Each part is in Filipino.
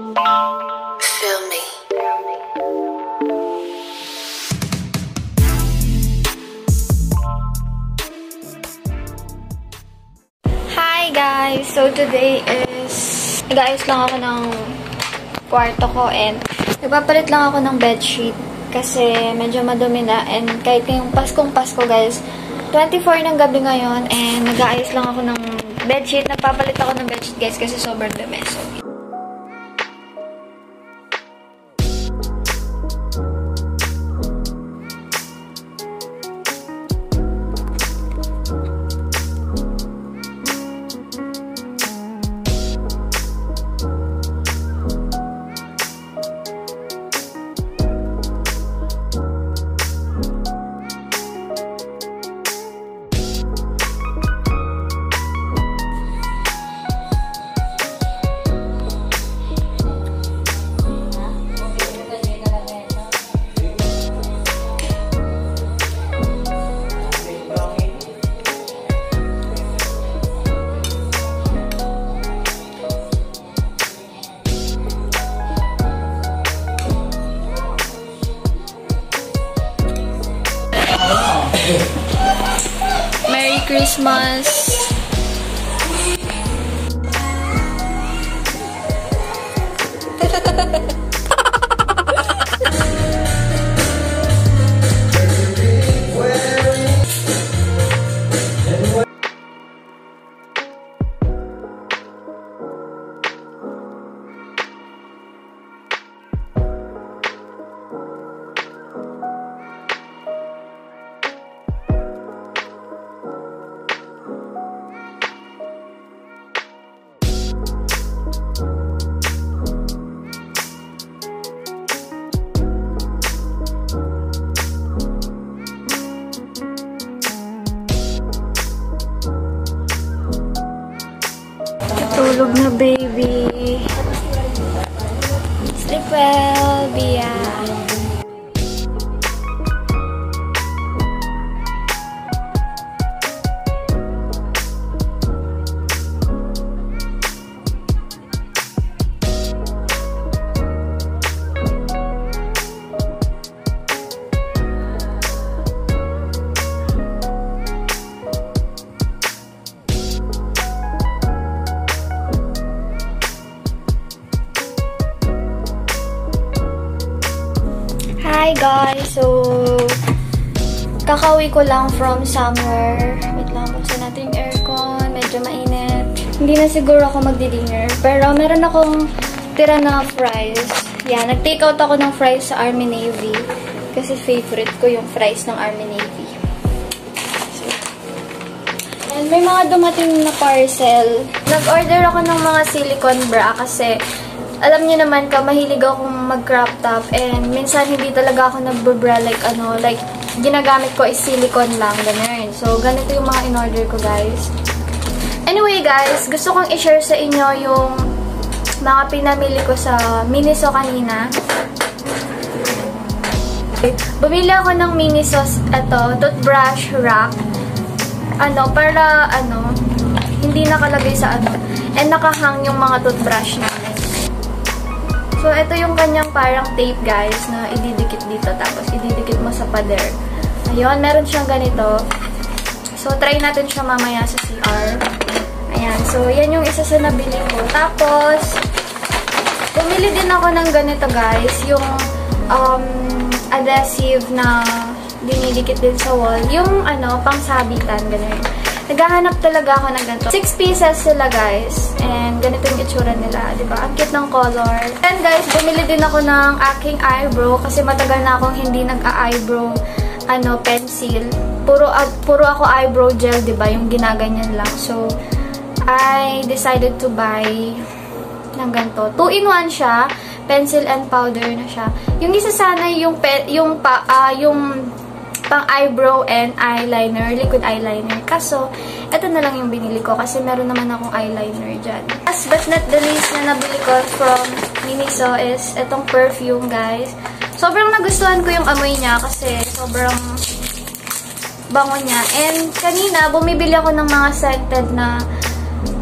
Feel me. Hi guys! So today is nag-ayos lang ako ng kwarto ko and nagpapalit lang ako ng bedsheet kasi medyo madumi na and kahit ngayong Paskong Pasko guys 24 ng gabi ngayon and nag-ayos lang ako ng bedsheet. Nagpapalit ako ng bedsheet guys kasi sobrang dumi. So, Christmas! Tulog na, baby. Sleep well, Bia. Kakauwi ko lang from somewhere. Wait lang, buksan natin yung aircon. Medyo mainit. Hindi na siguro ako magdi-dinner. Pero meron akong tira na fries. Yan, nag-take out ako ng fries sa Army Navy. Kasi favorite ko yung fries ng Army Navy. So, and may mga dumating na parcel. Nag-order ako ng mga silicone bra kasi alam niyo naman ka, mahilig akong mag-crop top and minsan hindi talaga ako nag-bra like ano, like ginagamit ko is silicone lang, ganun. So, ganito yung mga in-order ko, guys. Anyway, guys, gusto kong i-share sa inyo yung mga pinamili ko sa Miniso kanina. Bumili ako ng Miniso, ito, toothbrush wrap. Ano, para, ano, hindi nakalagay sa ano. And nakahang yung mga toothbrush namin. So, ito yung kanyang parang tape, guys, na ididikit dito. Tapos, ididikit mo sa pader. Ayun, meron siyang ganito. So, try natin siya mamaya sa CR. Ayan. So, yan yung isa sa nabili ko. Tapos, bumili din ako ng ganito, guys. Yung um, adhesive na dinidikit din sa wall. Yung, ano, pang-sabitan, ganun. Naghahanap talaga ako ng ganito. Six pieces sila, guys. And ganito yung itsura nila, ba? Ang cute ng color. And guys, bumili din ako ng aking eyebrow kasi matagal na akong hindi nag-eyebrow ano, pencil. Puro, uh, puro ako eyebrow gel, ba? Yung ginaganyan lang. So, I decided to buy ng ganito. Two-in-one siya. Pencil and powder na siya. Yung isa sana yung, pe, yung, pa, uh, yung pang eyebrow and eyeliner, liquid eyeliner. Kaso, ito na lang yung binili ko kasi meron naman akong eyeliner dyan. Last but not the least na nabili ko from Miniso is itong perfume, guys. Sobrang nagustuhan ko yung amoy niya kasi sobrang bango niya. And kanina, bumibili ako ng mga scented na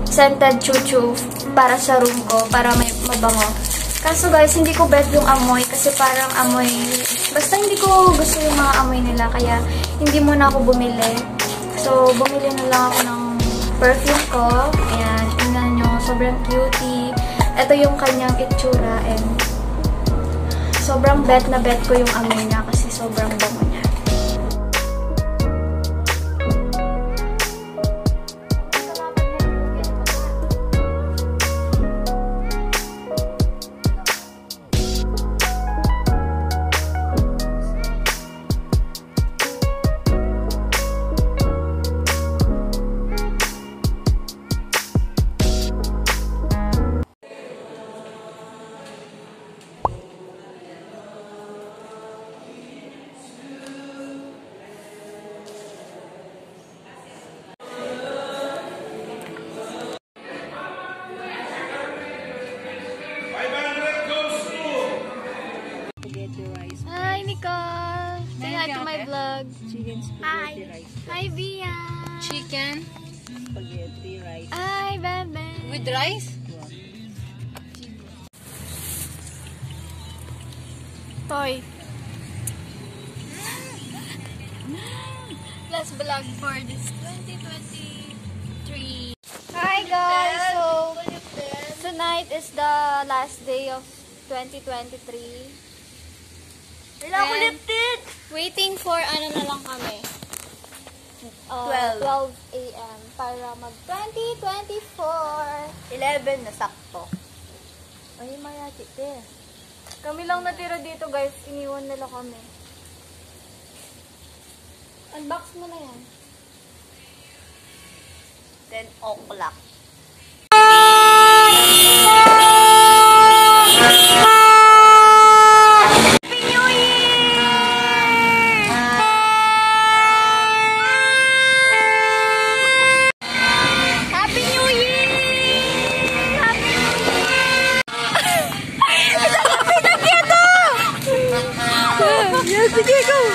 scented chuchu para sa room ko, para may mabango. Kaso guys, hindi ko bet yung amoy kasi parang amoy, basta hindi ko gusto yung mga amoy nila kaya hindi muna ako bumili. So, bumili na lang ako ng perfume ko. Ayan, tingnan nyo, sobrang cutie. Ito yung kanyang itsura and sobrang bet na bet ko yung amoy niya kasi sobrang bango Hi, Nicole! Say hi to my vlog. Chicken spaghetti rice. Hi, Bia! Chicken Spaghetti rice. Hi, Bebe! with rice? Toy. Let's vlog for this 2023. Hi guys! So, tonight is the last day of 2023. Wala ko lipstick! Waiting for ano na lang kami. Uh, 12. 12 a.m. para mag 2024. 11 na sakto. Ay, maya, tite. Kami lang natira dito, guys. Iniwan nila kami. Unbox mo na yan. 10 o'clock.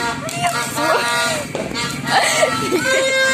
すごい。